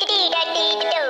dee dee dee do do